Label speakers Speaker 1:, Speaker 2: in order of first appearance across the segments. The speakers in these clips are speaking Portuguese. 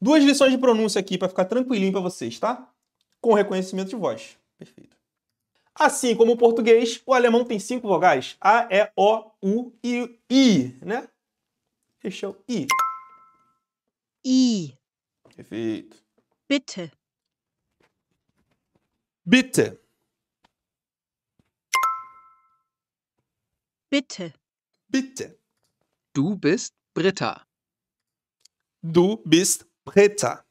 Speaker 1: Duas lições de pronúncia aqui para ficar tranquilinho para vocês, tá? Com reconhecimento de voz. Perfeito. Assim como o português, o alemão tem cinco vogais: A, E, O, U e I, né? Este é o I.
Speaker 2: I.
Speaker 1: Perfeito.
Speaker 2: Bitte.
Speaker 1: Bitte.
Speaker 2: Bitte.
Speaker 1: Bitte.
Speaker 3: Du bist Britta.
Speaker 1: Du bist Britta.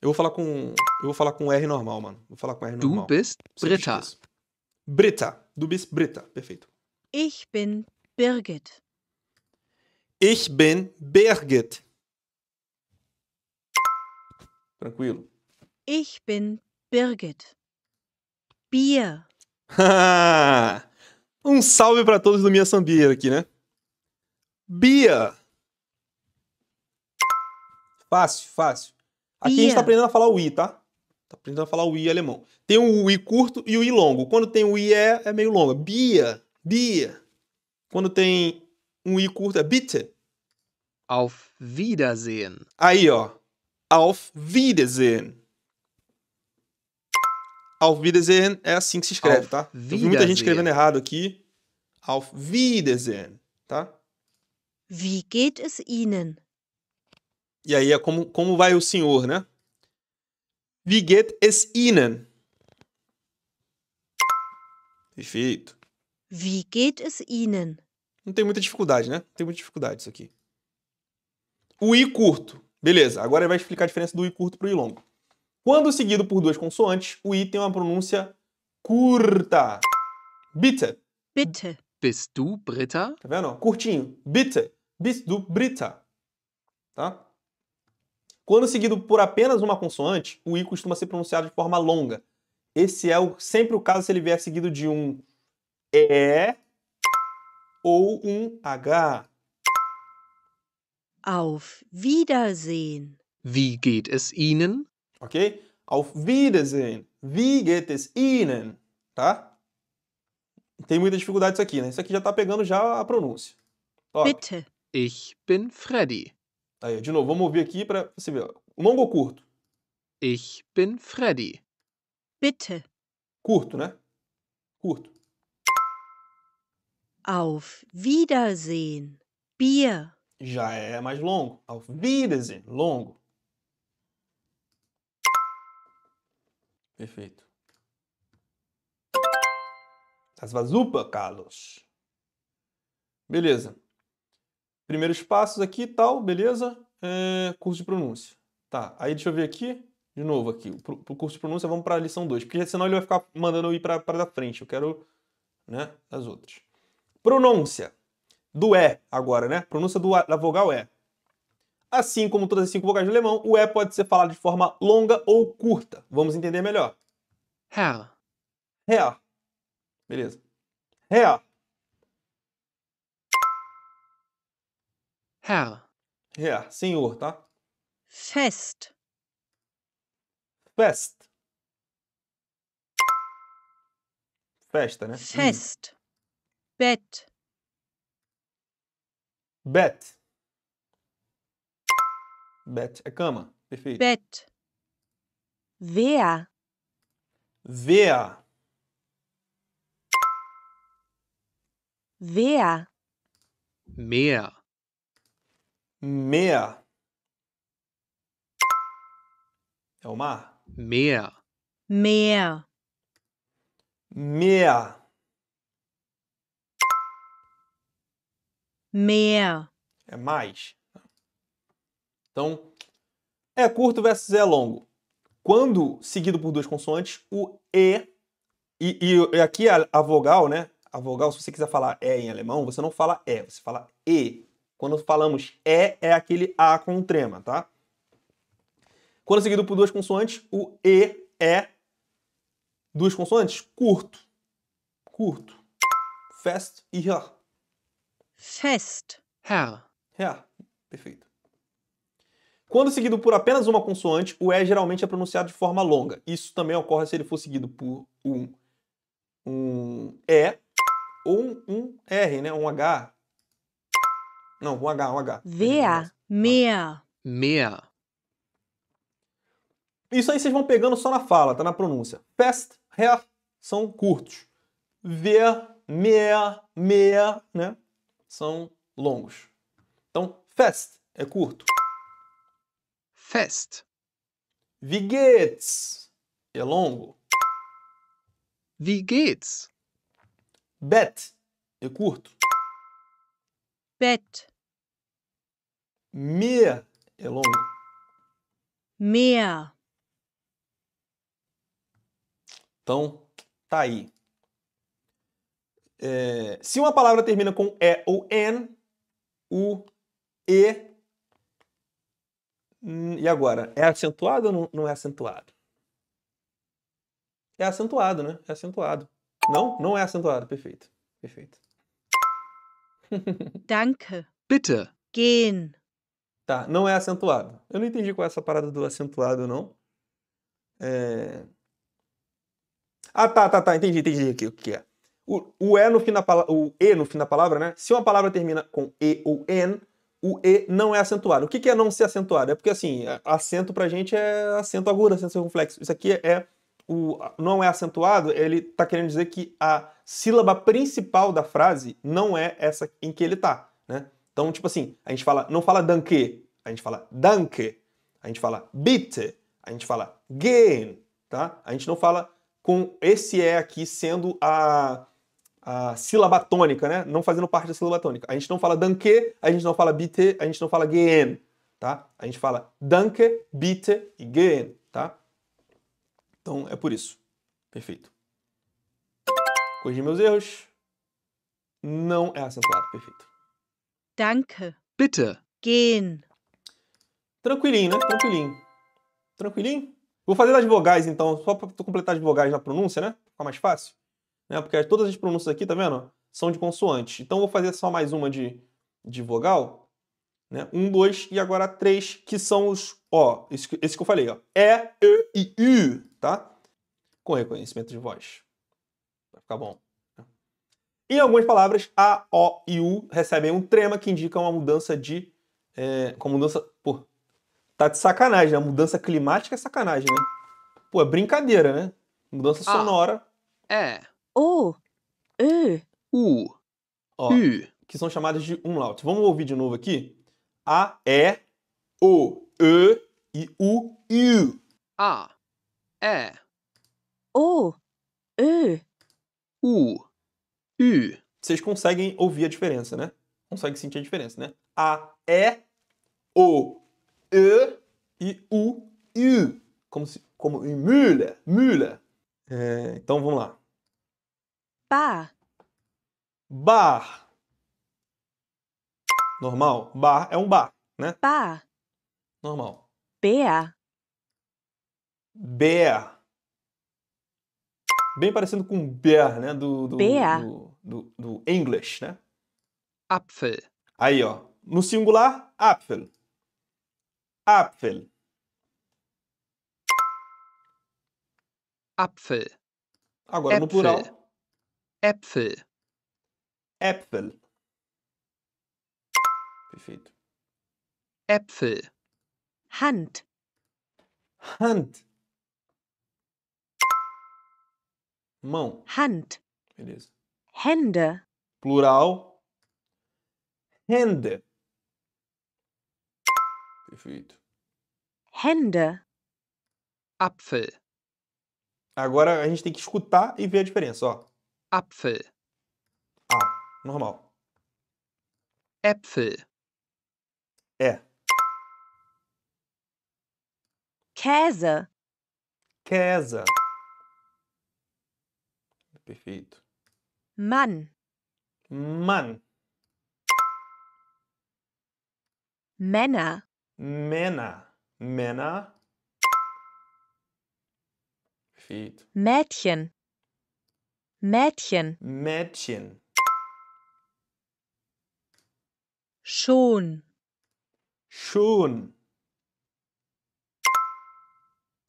Speaker 1: Eu vou falar com. Eu vou falar com R normal, mano. Vou falar com R
Speaker 3: Du
Speaker 1: normal.
Speaker 3: bist
Speaker 1: Sempre
Speaker 3: Britta.
Speaker 1: Britta. Du bist Britta. Perfeito.
Speaker 2: Ich bin Birgit.
Speaker 1: Ich bin Birgit. Tranquilo.
Speaker 2: Ich bin Birgit. Bier.
Speaker 1: um salve para todos do Minha Sambieira aqui, né? Bia. Fácil, fácil. Aqui a gente tá aprendendo a falar o I, tá? Tá aprendendo a falar o I alemão. Tem o I curto e o I longo. Quando tem o I é, é meio longo. Bia, Bia. Quando tem um I curto é bitte.
Speaker 3: Auf Wiedersehen.
Speaker 1: Aí, ó. Auf Wiedersehen. Auf Wiedersehen é assim que se escreve,
Speaker 3: Auf
Speaker 1: tá? Eu vi muita gente escrevendo errado aqui. Auf Wiedersehen, tá?
Speaker 2: Wie geht es Ihnen?
Speaker 1: E aí é como, como vai o senhor, né? Wie geht es Ihnen? Perfeito.
Speaker 2: Wie geht es Ihnen?
Speaker 1: Não tem muita dificuldade, né? Não tem muita dificuldade isso aqui. O I curto. Beleza, agora ele vai explicar a diferença do I curto pro I longo. Quando seguido por duas consoantes, o I tem uma pronúncia curta. Bitte.
Speaker 2: Bitte.
Speaker 3: Bist du Britta?
Speaker 1: Tá vendo? Curtinho. Bitte. Bist du Britta. Tá? Quando seguido por apenas uma consoante, o I costuma ser pronunciado de forma longa. Esse é o- sempre o caso se ele vier seguido de um E ou um H.
Speaker 2: Auf Wiedersehen.
Speaker 3: Wie geht es Ihnen?
Speaker 1: Ok? Auf Wiedersehen. Wie geht es Ihnen? Tá? Tem muita dificuldade isso aqui, né? Isso aqui já tá pegando já a pronúncia. Ó,
Speaker 2: Bitte.
Speaker 3: Ich bin Freddy.
Speaker 1: Aí, de novo, vamos ouvir aqui para você ver. Longo ou curto?
Speaker 3: Ich bin Freddy.
Speaker 2: Bitte.
Speaker 1: Curto, né? Curto.
Speaker 2: Auf Wiedersehen. Bier.
Speaker 1: Já é mais longo. Auf Wiedersehen. Longo. Perfeito. Das war super, Carlos. Beleza. Primeiros passos aqui e tal, beleza? É, curso de pronúncia. Tá, aí deixa eu ver aqui. De novo aqui. Pro, pro curso de pronúncia, vamos para a lição 2. Porque senão ele vai ficar mandando eu ir para da frente. Eu quero, né, as outras. Pronúncia do E agora, né? Pronúncia do da vogal E. Assim como todas as cinco vogais do alemão, o E pode ser falado de forma longa ou curta. Vamos entender melhor.
Speaker 3: Herr.
Speaker 1: Herr. Beleza. Herr.
Speaker 3: Herr.
Speaker 1: Herr. Senhor, tá?
Speaker 2: Fest.
Speaker 1: Fest. Festa, né?
Speaker 2: Fest. Bett.
Speaker 1: Bet. Bet é cama. Perfeito.
Speaker 2: Bett. Wer.
Speaker 1: Wer.
Speaker 2: Wer.
Speaker 3: Meer.
Speaker 1: Meer. É o mar.
Speaker 3: Meer.
Speaker 2: Meer.
Speaker 1: Meer.
Speaker 2: Meer.
Speaker 1: É mais. Então, é curto versus é longo. Quando seguido por duas consoantes, o E. E, e- e aqui a, a vogal, né? A vogal, se você quiser falar E em alemão, você não fala E, você fala E. Quando falamos E, é aquele A com trema, tá? Quando seguido por duas consoantes, o E é duas consoantes curto. Curto. Fest e R.
Speaker 2: Fest.
Speaker 3: Herr.
Speaker 1: É, perfeito. Quando seguido por apenas uma consoante, o E geralmente é pronunciado de forma longa. Isso também ocorre se ele for seguido por um, um E ou um, um R, né? Um H. Não, um H, um H.
Speaker 2: Wer. Meer.
Speaker 3: Meer.
Speaker 1: Isso aí vocês vão pegando só na fala, tá na pronúncia. Fest, her são curtos. Ver, mehr, mehr, né? São longos. Então, fest é curto.
Speaker 3: Fest.
Speaker 1: Wie geht's é longo.
Speaker 3: Wie geht's?
Speaker 1: Bet é curto.
Speaker 2: Bett,
Speaker 1: Mir é longo.
Speaker 2: Meer,
Speaker 1: Então, tá aí. É, se uma palavra termina com E ou N, o E. hum, E agora? É acentuado ou não, não é acentuado? É acentuado, né? É acentuado. Não? Não é acentuado. Perfeito. Perfeito.
Speaker 2: Danke,
Speaker 3: Bitte.
Speaker 2: gehen,
Speaker 1: Tá, não é acentuado. Eu não entendi qual é essa parada do acentuado, não. É... Ah, tá, tá, tá. Entendi, entendi aqui o que é. O, o, e no fim da o E no fim da palavra, né? Se uma palavra termina com E ou N, o E não é acentuado. O que que é não ser acentuado? É porque, assim, a- acento pra gente é acento agudo, acento circunflexo. Isso aqui é o não é acentuado, ele tá querendo dizer que a sílaba principal da frase não é essa em que ele tá, né? Então, tipo assim, a gente fala, não fala danke, a gente fala danke, a gente fala bitte, a gente fala gehen, tá? A gente não fala com esse E aqui sendo a, a sílaba tônica, né? Não fazendo parte da sílaba tônica. A gente não fala danke, a gente não fala bitte, a gente não fala gehen, tá? A gente fala danke, bitte e gehen, tá? Então é por isso. Perfeito. Corrigi meus erros. Não é acentuado. Perfeito.
Speaker 2: Danke,
Speaker 3: Bitte.
Speaker 2: gehen,
Speaker 1: Tranquilinho, né? Tranquilinho. Tranquilinho? Vou fazer das vogais, então, só para completar as vogais na pronúncia, né? Ficar mais fácil. Né? Porque todas as pronúncias aqui, tá vendo? São de consoante. Então, vou fazer só mais uma de, de vogal. Né? Um, dois e agora três, que são os. Ó, esse, que- esse que eu falei, ó. E, E e U, tá? Com reconhecimento de voz. Vai ficar bom. Em algumas palavras, A, O e U recebem um trema que indica uma mudança de. É, com mudança. Pô, tá de sacanagem, né? A mudança climática é sacanagem, né? Pô, é brincadeira, né? Mudança
Speaker 3: Ah.
Speaker 1: sonora,
Speaker 3: Ä.
Speaker 2: O, Ö,
Speaker 3: U.
Speaker 1: ó,
Speaker 3: Ü.
Speaker 1: que são chamadas de umlaut. Vamos ouvir de novo aqui? A, E, O, Ö e U, U.
Speaker 3: A. Ä.
Speaker 2: O, Ö,
Speaker 3: U. Ü.
Speaker 1: Vocês conseguem ouvir a diferença, né? Conseguem sentir a diferença, né? A, E, O, Ö e U, U. Como, se, como em Müller, Müller. É, então vamos lá.
Speaker 2: Bar,
Speaker 1: Bar. Normal. Bar é um bar, né?
Speaker 2: Bar,
Speaker 1: Normal.
Speaker 2: Bär,
Speaker 1: Bear. Bem parecido com bear, né? Do, do,
Speaker 2: Bear.
Speaker 1: do, do, do English, né?
Speaker 3: Apfel.
Speaker 1: Aí, ó. No singular, Apfel. Apfel.
Speaker 3: Apfel.
Speaker 1: Agora, no
Speaker 3: Äpfel.
Speaker 1: plural,
Speaker 3: Äpfel.
Speaker 1: Äpfel. Perfeito.
Speaker 3: Äpfel.
Speaker 2: Hand,
Speaker 1: Hand. Mão.
Speaker 2: Hand,
Speaker 1: Beleza.
Speaker 2: Hände,
Speaker 1: Plural. Hände. Perfeito.
Speaker 2: Hände,
Speaker 3: Apfel.
Speaker 1: Agora a gente tem que escutar e ver a diferença, ó.
Speaker 3: Apfel.
Speaker 1: A, normal.
Speaker 3: Äpfel.
Speaker 1: É.
Speaker 2: Käse,
Speaker 1: Käse. Perfeito.
Speaker 2: Mann,
Speaker 1: Mann.
Speaker 2: Männer,
Speaker 1: Männer. Männer. Perfeito.
Speaker 2: Mädchen, Mädchen,
Speaker 1: Mädchen.
Speaker 2: schon,
Speaker 1: Schon.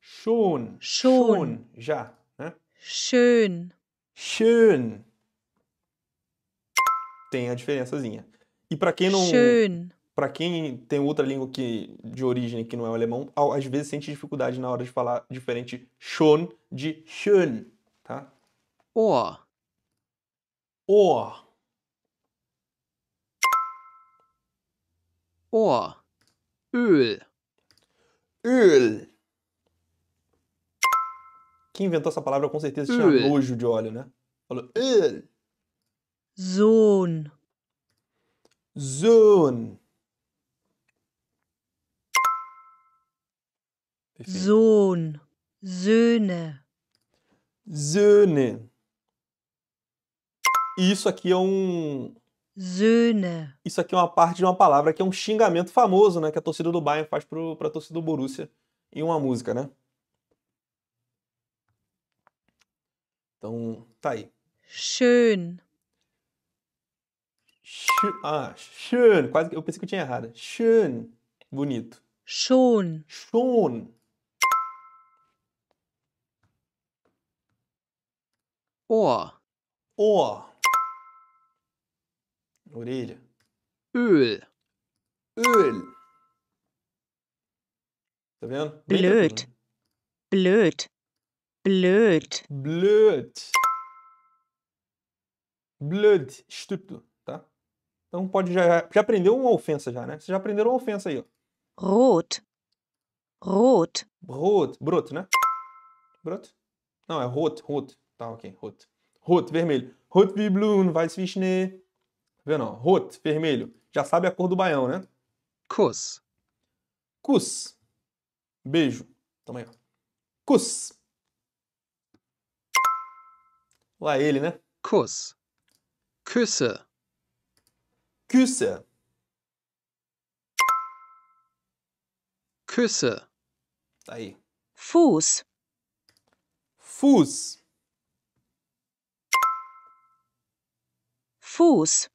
Speaker 1: Schon.
Speaker 2: Schon.
Speaker 1: Já, né?
Speaker 2: schön,
Speaker 1: Schön. Tem a diferençazinha. E para quem não
Speaker 2: schön,
Speaker 1: para quem tem outra língua que, de origem que não é o alemão, às vezes sente dificuldade na hora de falar diferente schon de schön, tá?
Speaker 3: Ohr,
Speaker 1: Ohr,
Speaker 3: Ohr. Öl,
Speaker 1: Öl. Quem inventou essa palavra com certeza tinha
Speaker 3: Öl.
Speaker 1: nojo de óleo, né? Falou Öl.
Speaker 2: Sohn,
Speaker 1: Sohn.
Speaker 2: Sohn, Söhne,
Speaker 1: Söhne. E isso aqui é um.
Speaker 2: Söhne,
Speaker 1: Isso aqui é uma parte de uma palavra que é um xingamento famoso, né? Que a torcida do Bayern faz pro, pra torcida do Borussia em uma música, né? Então, tá aí.
Speaker 2: schön,
Speaker 1: Schö- Ah, schön. Quase que eu pensei que eu tinha errado. Schön. Bonito.
Speaker 2: schon,
Speaker 1: Schon.
Speaker 3: Ohr,
Speaker 1: Ohr. Orelha.
Speaker 3: Öl,
Speaker 1: Öl. Tá vendo?
Speaker 2: Blöd. blöd, blöd,
Speaker 1: Blöd. Blöd. Tá? Então pode já, já aprendeu uma ofensa já, né? Vocês já aprenderam uma ofensa aí, ó.
Speaker 2: rot, rot,
Speaker 1: Rot. Brot, né? Brot? Não, é rot, rot. Tá, ok, rot. Rot, vermelho. Rot wie Blumen, weiß wie Schnee. Tá vendo, ó? Rot, vermelho. Já sabe a cor do baião, né?
Speaker 3: Kuss,
Speaker 1: Kuss. Beijo. Toma aí, ó. Kuss. Lá ele, né?
Speaker 3: Kuss. Küsse,
Speaker 1: Küsse.
Speaker 3: Küsse,
Speaker 1: aí.
Speaker 2: Fuß,
Speaker 1: Fuß.
Speaker 2: Fuß,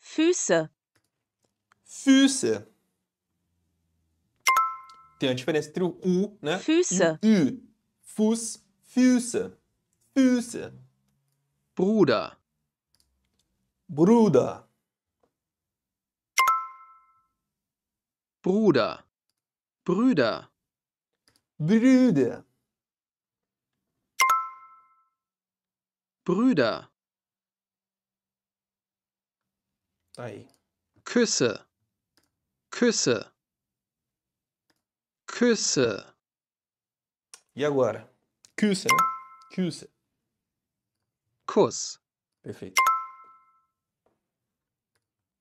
Speaker 2: Füße,
Speaker 1: Füße. Tem a diferença entre o U, né?
Speaker 2: Füße.
Speaker 1: E o U. Fuß, Füße. Füße.
Speaker 3: Bruder,
Speaker 1: Bruder.
Speaker 3: Bruder, Brüder,
Speaker 1: Brüder.
Speaker 3: Brüder,
Speaker 1: aí.
Speaker 3: Küsse, Küsse, Küsse,
Speaker 1: E agora? Küsse, né? Küsse.
Speaker 3: Kuss,
Speaker 1: Perfeito.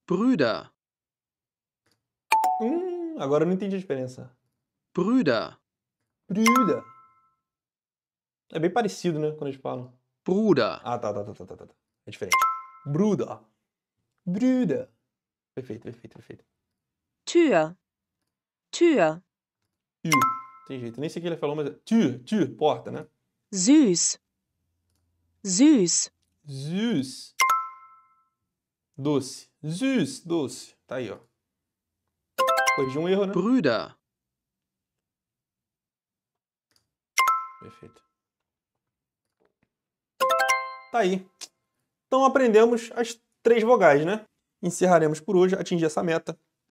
Speaker 3: Brüder,
Speaker 1: Hum, agora eu não entendi a diferença.
Speaker 3: Brüder,
Speaker 1: Brüder. É bem parecido, né? Quando a gente fala.
Speaker 3: Bruder,
Speaker 1: Ah, tá, tá, tá, tá, tá, tá. É diferente. Bruder. Brüder. Perfeito, perfeito, perfeito.
Speaker 2: Tür, Tür,
Speaker 1: Tür. Tem jeito. Nem sei o que ele falou, mas é Tür, Tür, porta, né?
Speaker 2: süß, süß,
Speaker 1: Süß. Doce. Süß, doce. Tá aí, ó. Corrigi um erro, né?
Speaker 3: Brüder,
Speaker 1: Perfeito. Tá aí. Então aprendemos as três vogais, né? Encerraremos por hoje, atingir essa meta.